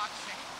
watching.